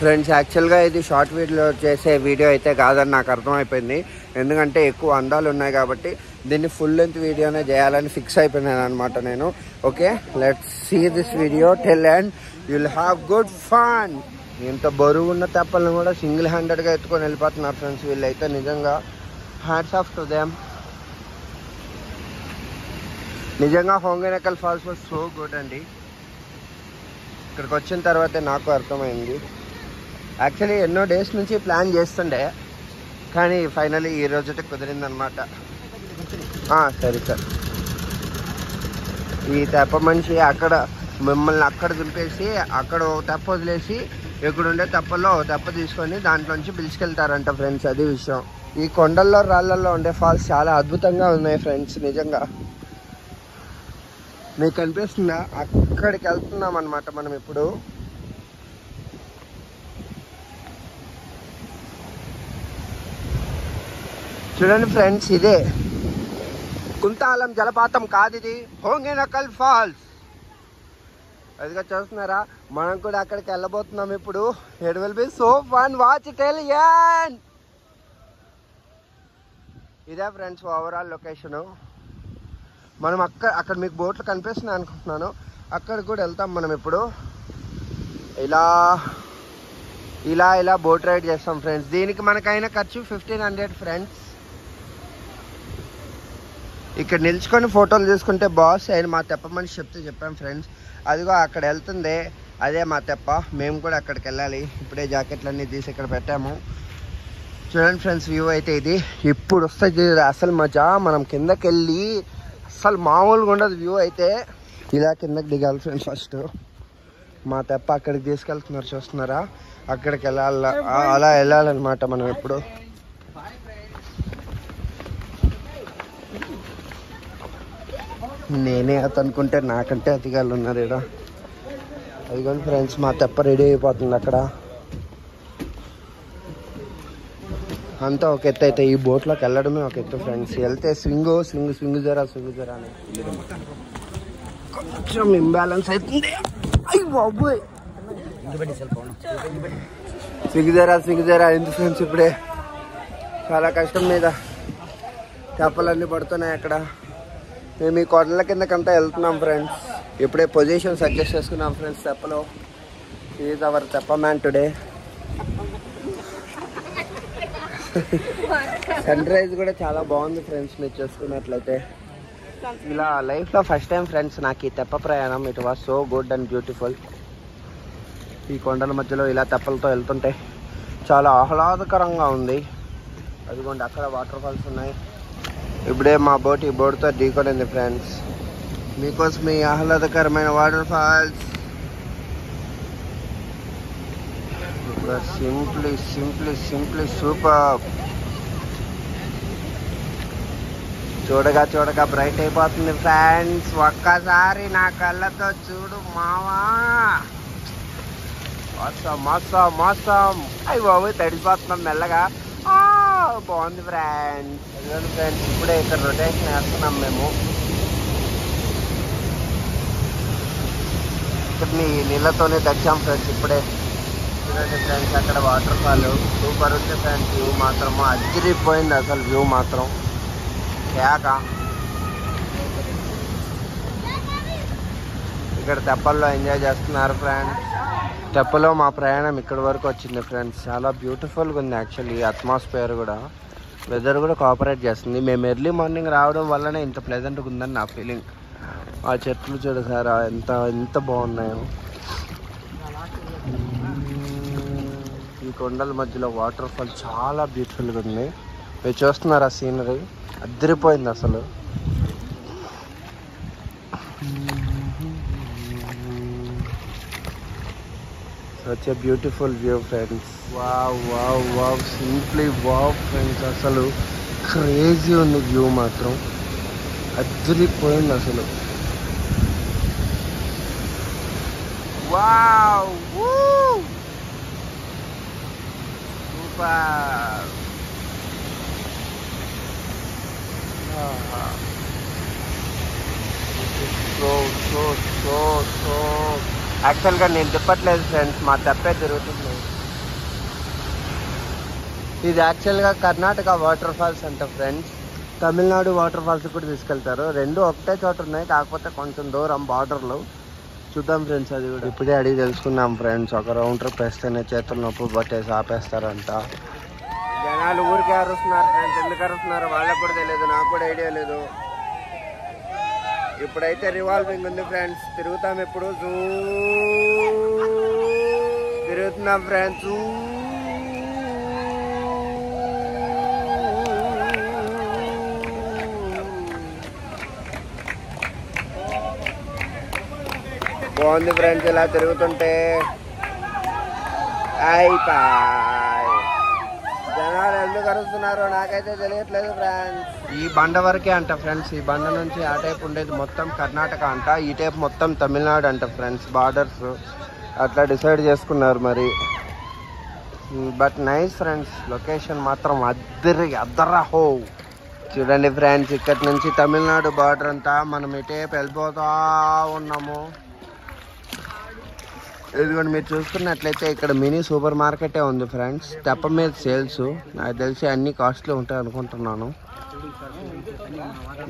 Friends యాక్చువల్గా ఇది short video చేసే వీడియో అయితే కాదని నాకు అర్థమైపోయింది. ఎందుకంటే ఎక్కువ అందాలు ఉన్నాయి కాబట్టి దీన్ని ఫుల్ లెంత్ వీడియోనే చేయాలని ఫిక్స్ అయిపోయినాను అనమాట నేను. Okay let's see this video till end you'll have good fun. ఇంత బరువు ఉన్న తెప్పలను కూడా సింగిల్ హ్యాండెడ్గా ఎత్తుకొని వెళ్ళిపోతున్నారు ఫ్రెండ్స్ వీళ్ళైతే నిజంగా. హ్యాండ్స్ ఆఫ్ టు దేమ్ నిజంగా Hogenakkal falls was so good అండి. ఇక్కడికి వచ్చిన తర్వాతే నాకు అర్థమైంది. యాక్చువల్లీ ఎన్నో డేస్ నుంచి ప్లాన్ చేస్తుండే. కానీ ఫైనలీ ఈ రోజుటే కుదిరిందనమాట సరే సార్. ఈ తెప్ప మనిషి అక్కడ మిమ్మల్ని అక్కడ దింపేసి అక్కడ ఓ తెప్ప వదిలేసి ఎక్కడుండే తెప్పల్లో తెప్ప తీసుకొని దాంట్లోంచి పిలుచుకెళ్తారంట ఫ్రెండ్స్ అది విషయం. ఈ కొండల్లో రాళ్ళల్లో ఉండే ఫాల్స్ చాలా అద్భుతంగా ఉన్నాయి ఫ్రెండ్స్ నిజంగా. మీకు కనిపిస్తుందా అక్కడికి వెళ్తున్నాం అనమాట మనం ఇప్పుడు. చూడండి ఫ్రెండ్స్ ఇదే. కుంతాలం జలపాతం కాదు ఇది హోంగేనకల్ ఫాల్స్. అదిగా చూస్తున్నారా? మనం కూడా అక్కడికి వెళ్ళబోతున్నాం ఇప్పుడు. It will be so fun watch till end ఇదే ఫ్రెండ్స్ ఓవరాల్ లొకేషను మనం అక్కడ అక్కడ మీకు బోట్లు కనిపిస్తున్నాయి అనుకుంటున్నాను. అక్కడ కూడా వెళ్తాం మనం ఇప్పుడు. ఇలా ఇలా ఇలా బోట్ రైడ్ చేస్తాం ఫ్రెండ్స్. దీనికి మనకైనా ఖర్చు ఫిఫ్టీన్ హండ్రెడ్ ఫ్రెండ్స్ ఇక్కడ నిల్చుకొని ఫోటోలు తీసుకుంటే బాస్ ఆయన మా తెప్ప మనిషి చెప్తే చెప్పాం ఫ్రెండ్స్. అదిగో అక్కడ వెళ్తుంది అదే మా తెప్ప. మేము కూడా అక్కడికి వెళ్ళాలి. ఇప్పుడే జాకెట్లన్నీ తీసి ఇక్కడ పెట్టాము. చూడండి ఫ్రెండ్స్ వ్యూ అయితే ఇది. ఇప్పుడు వస్తుంది అసలు మజా. మనం కిందకి వెళ్ళి అసలు మామూలుగా ఉండదు వ్యూ అయితే. ఇలా కిందకి దిగాలి ఫ్రెండ్స్ ఫస్ట్. మా తెప్ప అక్కడికి తీసుకెళ్తున్నారు చూస్తున్నారా? అక్కడికి వెళ్ళాల అలా వెళ్ళాలన్నమాట మనం ఇప్పుడు నేనే అతనుకుంటే నాకంటే అతిగాళ్ళు ఉన్నారు ఇక్కడ అదిగోండి ఫ్రెండ్స్ మా తెప్ప రెడీ అయిపోతుంది అక్కడ. అంతా ఒక ఎత్తు అయితే ఈ బోట్లోకి వెళ్ళడమే ఒక ఎత్తు ఫ్రెండ్స్ వెళ్తే స్వింగ్ స్వింగ్ స్వింగ్ జరా స్వింగ్ జరా అని. కొంచెం ఇంబ్యాలెన్స్ అవుతుంది. అయ్యి బాబోయ్. స్వింగ్ జరా స్వింగ్ జరా ఎందుకు ఫ్రెండ్స్ ఇప్పుడే? చాలా కష్టం మీద. చేపలన్నీ పడుతున్నాయి అక్కడ. మేము ఈ కొండల కిందకంతా వెళ్తున్నాం ఫ్రెండ్స్ ఇప్పుడే పొజిషన్ సజెస్ట్ చేసుకున్నాం ఫ్రెండ్స్ తెప్పలో ఈజ్ అవర్ తెప్ప మ్యాన్ టుడే సన్ రైజ్ కూడా చాలా బాగుంది ఫ్రెండ్స్ మీరు చూసుకున్నట్లయితే. ఇలా లైఫ్లో ఫస్ట్ టైం ఫ్రెండ్స్ నాకు ఈ తెప్ప ప్రయాణం. It was so good and beautiful ఈ కొండల మధ్యలో ఇలా తెప్పలతో వెళ్తుంటే చాలా ఆహ్లాదకరంగా ఉంది. అదిగోండి అక్కడ వాటర్ ఫాల్స్ ఉన్నాయి. ఇప్పుడే మా బోట్ ఈ బోట్తో ఢీకొనింది ఫ్రెండ్స్ మీకోసం మీ ఆహ్లాదకరమైన waterfalls simply simply simply super చూడగా చూడగా బ్రైట్ అయిపోతుంది ఫ్రెండ్స్ ఒక్కసారి నా కళ్ళతో చూడు మావా. మోసం మోసం మోసం అయ్యి బాబు తడిపోతున్నాం మెల్లగా. బాగుంది ఫ్రెండ్స్ ఫ్రెండ్స్ ఇప్పుడే ఇక్కడ రొటేషన్ వేస్తున్నాం మేము. ఇక్కడ నీళ్ళతోనే తెచ్చాం ఫ్రెండ్స్ ఇప్పుడే. చూడండి ఫ్రెండ్స్ అక్కడ వాటర్ ఫాల్ సూపర్ ఉంది ఫ్రెండ్స్ వ్యూ మాత్రం. అదిరిపోయింది అసలు వ్యూ మాత్రం. కేక. ఇక్కడ తెప్పల్లో ఎంజాయ్ చేస్తున్నారు ఫ్రెండ్స్. తెప్పలో మా ప్రయాణం ఇక్కడి వరకు వచ్చింది ఫ్రెండ్స్ చాలా బ్యూటిఫుల్గా ఉంది యాక్చువల్లీ అట్మాస్ఫియర్ కూడా. వెదర్ కూడా కోఆపరేట్ చేస్తుంది. మేము ఎర్లీ మార్నింగ్ రావడం వల్లనే ఇంత ప్లెజెంట్గా ఉందని నా ఫీలింగ్ ఆ చెట్లు చూడు సార్ ఎంత ఎంత బాగున్నాయో. ఈ కొండల మధ్యలో వాటర్ ఫాల్ చాలా బ్యూటిఫుల్గా ఉంది. మీరు చూస్తున్నారు ఆ సీనరీ అద్దరిపోయింది అసలు. Such a beautiful view friends wow wow wow simply wow friends అసలు క్రేజీ ఉంది వ్యూ మాత్రం. అద్దరిపోయింది అసలు. Wow super so so so so యాక్చువల్గా నేను తిప్పట్లేదు ఫ్రెండ్స్ మా తప్పే తిరుగుతుంది ఇది యాక్చువల్గా కర్ణాటక వాటర్ ఫాల్స్ అంట ఫ్రెండ్స్ తమిళనాడు వాటర్ ఫాల్స్ కూడా తీసుకెళ్తారు. రెండు ఒకటే చోట ఉన్నాయి కాకపోతే కొంచెం దూరం బార్డర్లు చూద్దాం ఫ్రెండ్స్ అది కూడా. ఇప్పుడే అడిగి తెలుసుకున్నాం ఫ్రెండ్స్ ఒక రౌండ్ ట్రిప్ వేస్తేనే చేతులు నొప్పి పట్టేసి ఆపేస్తారంట. జనాలు ఊరికే అరుస్తున్నారు ఫ్రెండ్స్ ఎందుకు అరుస్తున్నారు? వాళ్ళకు కూడా తెలియదు నాకు కూడా ఐడియా లేదు. ఇప్పుడైతే రివాల్వింగ్ ఉంది ఫ్రెండ్స్ తిరుగుతాం ఇప్పుడు జూ. తిరుగుతున్నాం ఫ్రెండ్స్ బాగుంది ఫ్రెండ్స్ ఇలా తిరుగుతుంటే. అయిపా. ఎప్పుడు ఎందుకు నాకైతే తెలియట్లేదు ఫ్రెండ్స్ ఈ బండ వరకే అంట ఫ్రెండ్స్ ఈ బండ నుంచి ఆ టైప్ ఉండేది మొత్తం కర్ణాటక అంట. ఈ టైప్ మొత్తం తమిళనాడు అంట ఫ్రెండ్స్ బార్డర్స్ అట్లా డిసైడ్ చేసుకున్నారు మరి. బట్ నైస్ ఫ్రెండ్స్ లొకేషన్ మాత్రం అద్దరి అద్దరా హో చూడండి ఫ్రెండ్స్ ఇక్కడి నుంచి తమిళనాడు బార్డర్ అంతా మనం ఇటేపు వెళ్ళిపోతా ఉన్నాము. ఇదిగోండి మీరు చూసుకున్నట్లయితే ఇక్కడ మినీ సూపర్ మార్కెటే ఉంది ఫ్రెండ్స్. తెప్ప మీద సేల్స్ నాకు తెలిసి అన్ని కాస్ట్లీ ఉంటాయి అనుకుంటున్నాను.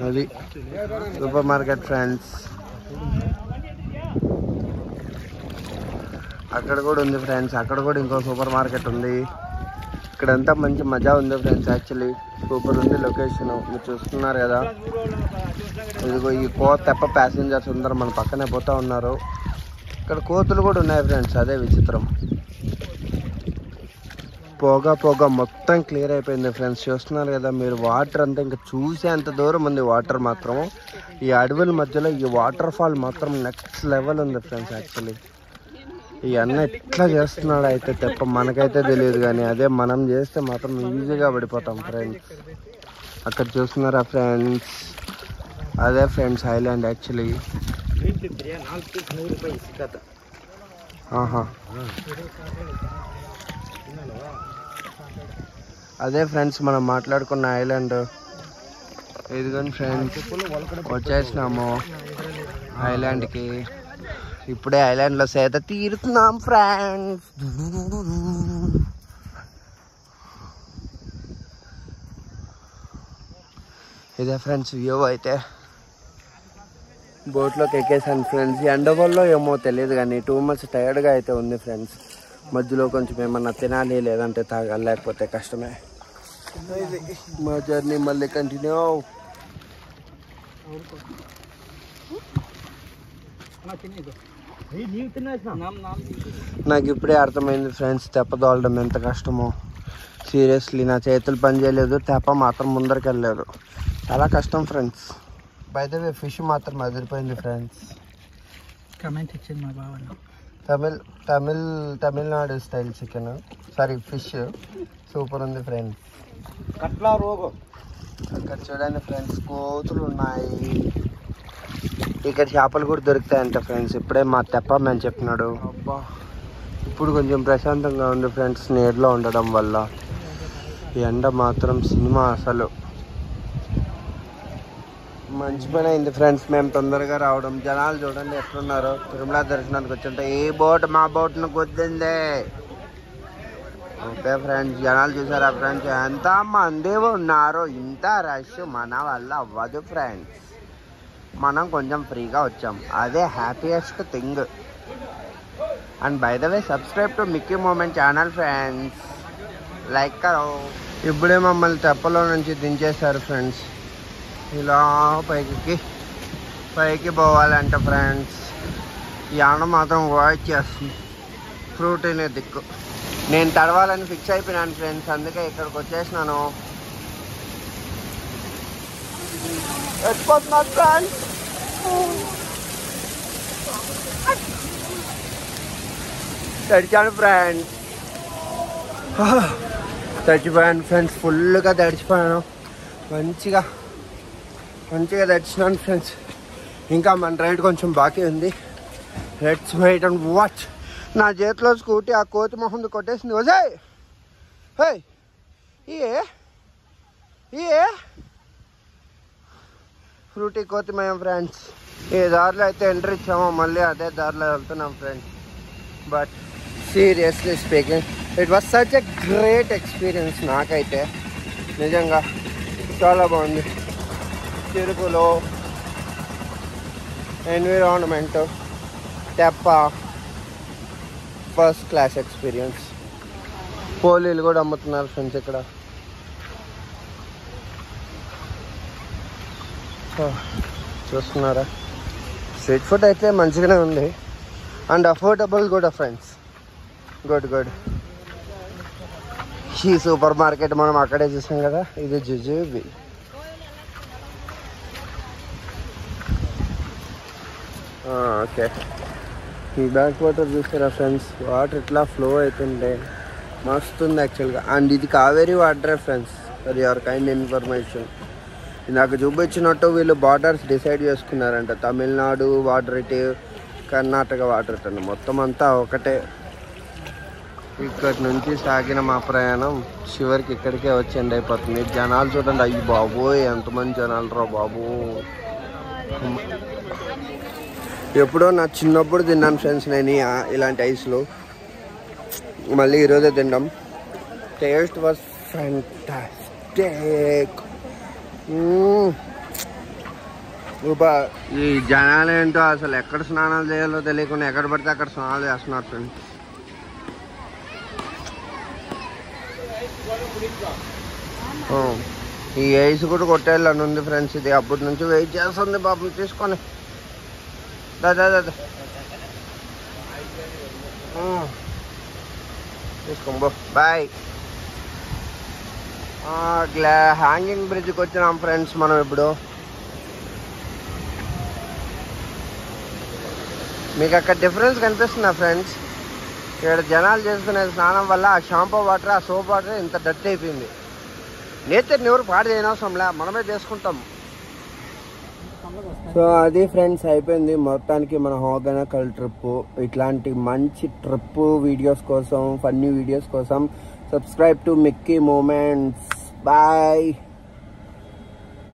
అది సూపర్ మార్కెట్ ఫ్రెండ్స్. అక్కడ కూడా ఉంది ఫ్రెండ్స్. అక్కడ కూడా ఇంకో సూపర్ మార్కెట్ ఉంది. ఇక్కడంతా మంచి మజా ఉంది ఫ్రెండ్స్ యాక్చువల్లీ. సూపర్ ఉంది లొకేషన్. మీరు చూస్తున్నారు కదా. ఇదిగో ఈ కో తెప్ప ప్యాసింజర్స్ అందరూ మన పక్కనే పోతా ఉన్నారు. ఇక్కడ కోతులు కూడా ఉన్నాయి ఫ్రెండ్స్ అదే విచిత్రం. పొగ పొగ మొత్తం క్లియర్ అయిపోయింది ఫ్రెండ్స్ చూస్తున్నారు కదా మీరు వాటర్ అంతా ఇంకా చూసేంత దూరం ఉంది వాటర్ మాత్రం. ఈ అడవుల మధ్యలో ఈ వాటర్ ఫాల్ మాత్రం నెక్స్ట్ లెవెల్ ఉంది ఫ్రెండ్స్ యాక్చువల్లీ ఈ అన్న ఎట్లా చేస్తున్నాడు అయితే తెప్ప మనకైతే తెలియదు కానీ అదే మనం చేస్తే మాత్రం ఈజీగా పడిపోతాం ఫ్రెండ్స్ అక్కడ చూస్తున్నారా ఫ్రెండ్స్ అదే ఫ్రెండ్స్ ఐలాండ్ యాక్చువల్లీ అదే ఫ్రెండ్స్ మనం మాట్లాడుకున్న ఐలాండ్ ఇదిగోండి ఫ్రెండ్స్ వచ్చేసినాము ఐలాండ్కి ఇప్పుడే ఐలాండ్లో సేద తీరుతున్నాం ఫ్రెండ్స్ ఇదే ఫ్రెండ్స్ వ్యూ అయితే బోట్లోకి ఎక్కేసాను ఫ్రెండ్స్ ఎండ వల్ల ఏమో తెలియదు కానీ టూ మచ్ టైర్డ్గా అయితే ఉంది ఫ్రెండ్స్ మధ్యలో కొంచెం ఏమన్నా తినాలి లేదంటే తాగాలి లేకపోతే కష్టమే. మా జర్నీ మళ్ళీ కంటిన్యూ నాకు ఇప్పుడే అర్థమైంది ఫ్రెండ్స్ తెప్పదోలడం ఎంత కష్టమో. సీరియస్లీ నా చేతులు పని చేయలేదు తెప్ప మాత్రం ముందరికి వెళ్ళలేదు చాలా కష్టం ఫ్రెండ్స్ బయట ఫిష్ మాత్రం అదిరిపోయింది ఫ్రెండ్స్ కమెంట్ ఇచ్చింది మా బావ Tamil Tamil Tamil Nadu style chicken sorry fish super ఉంది ఫ్రెండ్స్ కట్లా రోగం. అక్కడ చూడండి ఫ్రెండ్స్ కోతులు ఉన్నాయి. ఇక్కడ చేపలు కూడా దొరుకుతాయంట ఫ్రెండ్స్ ఇప్పుడే మా తెప్ప మేము చెప్పినాడు. అబ్బా. ఇప్పుడు కొంచెం ప్రశాంతంగా ఉంది ఫ్రెండ్స్ నీడలో ఉండడం వల్ల ఈ ఎండ మాత్రం సినిమా అసలు. మంచి పని అయింది ఫ్రెండ్స్. మేము తొందరగా రావడం. జనాలు చూడండి ఎట్లున్నారు. తిరుమల దర్శనానికి వచ్చింటే ఏ బోట్ మా బోట్ను కొద్దింది. ఓకే ఫ్రెండ్స్ జనాలు చూసారా ఫ్రెండ్స్? ఎంత మంది ఉన్నారో ఇంత రష్ మన వల్ల అవ్వదు ఫ్రెండ్స్. మనం కొంచెం ఫ్రీగా వచ్చాం. అదే happiest thing and by the way subscribe to Mickey moment channel friends like కరో ఇప్పుడే మమ్మల్ని తెప్పలో నుంచి దించేశారు ఫ్రెండ్స్ ఇలా పైకి పైకి పోవాలంట ఫ్రెండ్స్ ఈ ఆడ మాత్రం వాచ్ చేస్తుంది. ఫ్రూట్ అనే దిక్కు. నేను తడవాలని ఫిక్స్ అయిపోయినాను ఫ్రెండ్స్ అందుకే ఇక్కడికి వచ్చేసినాను. వెళ్ళిపోతున్నా ఫ్రెండ్స్ తడిచాను ఫ్రెండ్స్ తడిచిపోయాను ఫ్రెండ్స్ ఫుల్గా తడిచిపోయాను. మంచిగా మంచిగా తెచ్చినాను ఫ్రెండ్స్ ఇంకా మన రైడ్ కొంచెం బాకీ ఉంది. లెట్స్ వెయిట్ అండ్ వాచ్ నా చేతిలో స్కూటీ ఆ కోతి మొహం కొట్టేసింది. వజాయ్ హే ఏ? ఏ? ఫ్రూటీ కోతిమయం ఫ్రెండ్స్ ఈ దారిలో అయితే ఎంట్రీ ఇచ్చామో. మళ్ళీ అదే దారిలో వెళ్తున్నాం friends but seriously speaking it was such a great experience నాకైతే. నిజంగా చాలా బాగుంది. చెరుకులు ఎన్విరాన్మెంట్ తెప్ప ఫస్ట్ క్లాస్ ఎక్స్పీరియన్స్ పోలీలు కూడా అమ్ముతున్నారు ఫ్రెండ్స్ ఇక్కడ. చూస్తున్నారా? స్ట్రీట్ ఫుడ్ అయితే మంచిగానే ఉంది. అండ్ అఫోర్డబుల్ కూడా ఫ్రెండ్స్ గుడ్ గుడ్ ఈ సూపర్ మార్కెట్ మనం అక్కడే చూసాం కదా? ఇది జుజుబీ ఓకే. ఈ బ్యాక్ వాటర్ చూసారా ఫ్రెండ్స్? వాటర్ ఇట్లా ఫ్లో అవుతుంటే మస్తు ఉంది యాక్చువల్గా అండ్ ఇది కావేరీ వాటరే friends for your kind information నాకు చూపించినట్టు వీళ్ళు బార్డర్స్ డిసైడ్ చేసుకున్నారంట. తమిళనాడు వాటర్ ఇటు కర్ణాటక వాటర్ ఇటు మొత్తం అంతా ఒకటే. ఇక్కడి నుంచి సాగిన మా ప్రయాణం చివరికి ఇక్కడికే వచ్చి ఎండ్ అయిపోతుంది జనాలు చూడండి అయ్యి బాబోయ్ ఎంతమంది జనాలు రా బాబు. ఎప్పుడో నా చిన్నప్పుడు తిన్నాను ఫ్రెండ్స్ నేను ఇలాంటి ఐస్లు మళ్ళీ ఈరోజే తిన్నాం. టేస్ట్ వాజ్ ఫ్యాంటాస్టిక్ ఉపా ఈ జనాలు ఏంటో అసలు ఎక్కడ స్నానాలు చేయాలో తెలియకుండా ఎక్కడ పడితే అక్కడ స్నానాలు చేస్తున్నారు ఫ్రెండ్స్. ఈ ఐస్ కూడా కొట్టేయాలని ఉంది ఫ్రెండ్స్ ఇది. అప్పటి నుంచి వెయిట్ చేస్తుంది పాపం తీసుకొని. దా దా బాయ్. గ్లా హ్యాంగింగ్ బ్రిడ్జ్కి వచ్చినాం ఫ్రెండ్స్ మనం ఇప్పుడు. మీకు అక్కడ డిఫరెన్స్ కనిపిస్తుందా ఫ్రెండ్స్? ఇక్కడ జనాలు చేసుకునే స్నానం వల్ల ఆ షాంపూ వాటర్ ఆ సోప్ వాటర్ ఇంత డట్ అయిపోయింది. నేచర్ని ఎవరు పాడు చేయనవసరంలే మనమే చేసుకుంటాం. సో అది ఫ్రెండ్స్ అయిపోయింది. మొత్తానికి మన హోగనకల్ ట్రిప్. ఇట్లాంటి మంచి ట్రిప్ వీడియోస్ కోసం ఫన్నీ వీడియోస్ కోసం subscribe to Mickey moments. Bye.